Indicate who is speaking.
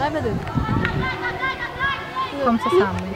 Speaker 1: Ai, meu Deus.
Speaker 2: Como você sabe?